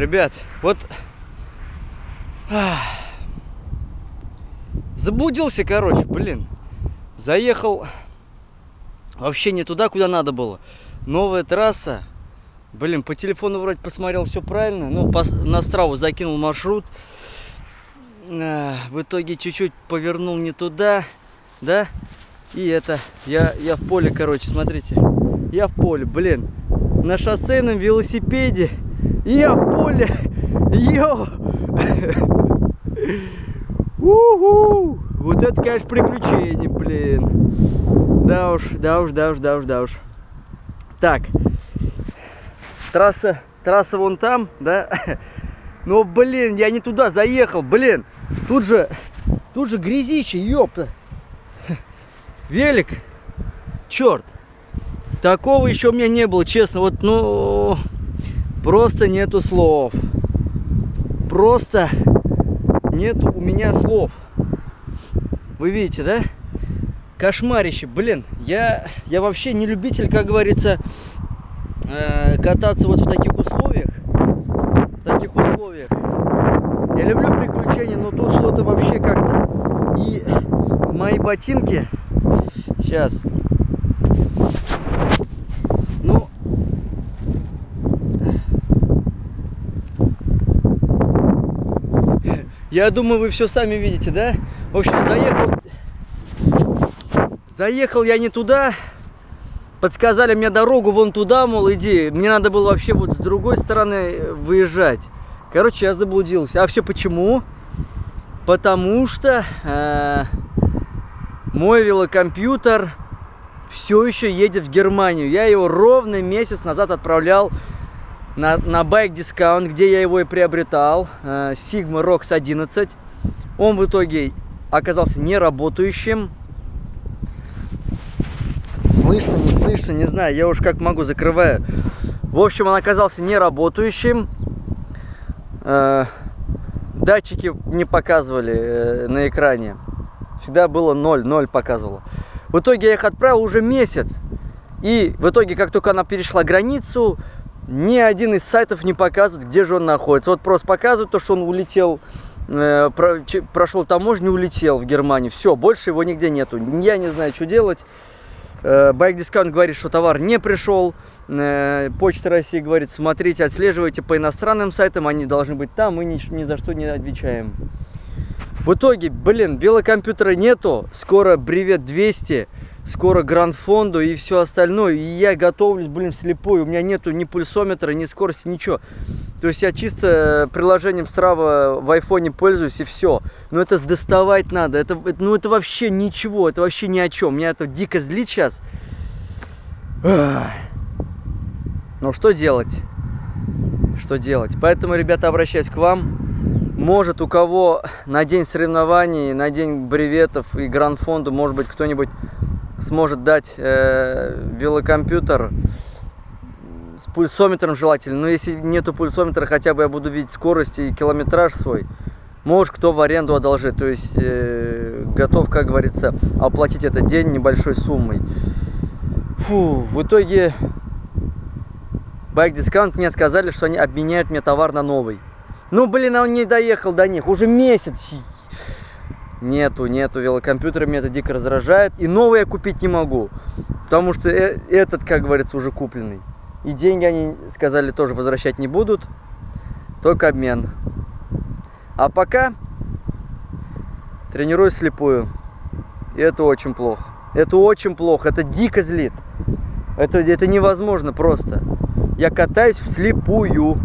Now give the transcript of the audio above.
Ребят, вот ах, заблудился, короче, блин. Заехал вообще не туда, куда надо было. Новая трасса. Блин, по телефону вроде посмотрел все правильно. Ну, по, на страву закинул маршрут. В итоге чуть-чуть повернул не туда, да? И это, я, я в поле, короче, смотрите. Я в поле, блин. На шоссейном велосипеде. И я в поле. Йо! Уху! Вот это, конечно, приключение, блин. Да уж, да уж, да уж, да уж, да уж. Так. Трасса, трасса вон там, да? Но, блин, я не туда заехал, блин. Тут же, тут же грязище, ёпта. Велик. Черт. Такого еще у меня не было, честно. Вот, ну, просто нету слов. Просто нету у меня слов. Вы видите, да? Кошмарище, блин. Я, я вообще не любитель, как говорится, э, кататься вот в таких условиях. В таких условиях. Я люблю приключения, но тут что-то вообще как-то. И мои ботинки. Сейчас. Ну. Я думаю, вы все сами видите, да? В общем, заехал. Заехал я не туда. Подсказали мне дорогу вон туда, мол, иди. Мне надо было вообще вот с другой стороны выезжать. Короче, я заблудился. А все почему? Потому что э, мой велокомпьютер все еще едет в Германию. Я его ровно месяц назад отправлял на, на байк дискаунт, где я его и приобретал. Э, Sigma Rox 11. Он в итоге оказался неработающим. Слышно, не слышно, не знаю. Я уж как могу закрываю. В общем, он оказался неработающим. Э, датчики не показывали э, на экране. Всегда было 0, 0 показывало. В итоге я их отправил уже месяц. И в итоге, как только она перешла границу, ни один из сайтов не показывает, где же он находится. Вот просто показывает то, что он улетел, э, про, прошел таможню, улетел в Германию. Все, больше его нигде нету. Я не знаю, что делать. Э, Дискаунт говорит, что товар не пришел. Э, Почта России говорит, смотрите, отслеживайте по иностранным сайтам, они должны быть там, мы ни, ни за что не отвечаем. В итоге, блин, велокомпьютера нету, скоро бревет 200, скоро Гранд Фонду и все остальное. И я готовлюсь, блин, слепой, у меня нету ни пульсометра, ни скорости, ничего. То есть я чисто приложением Strava в айфоне пользуюсь и все. Но это доставать надо, это, ну это вообще ничего, это вообще ни о чем. Меня это дико злит сейчас. Но что делать? Что делать? Поэтому, ребята, обращаюсь к вам может, у кого на день соревнований, на день бреветов и гранд-фонду, может быть, кто-нибудь сможет дать э, велокомпьютер с пульсометром желательно. Но если нету пульсометра, хотя бы я буду видеть скорость и километраж свой. Может, кто в аренду одолжит. То есть, э, готов, как говорится, оплатить этот день небольшой суммой. Фу, в итоге Байк Дискаунт мне сказали, что они обменяют мне товар на новый. Ну, блин, а он не доехал до них. Уже месяц. Нету, нету велокомпьютера. Меня это дико раздражает. И новый я купить не могу. Потому что э, этот, как говорится, уже купленный. И деньги они сказали тоже возвращать не будут. Только обмен. А пока тренируюсь слепую. И это очень плохо. Это очень плохо. Это дико злит. Это, это невозможно просто. Я катаюсь вслепую.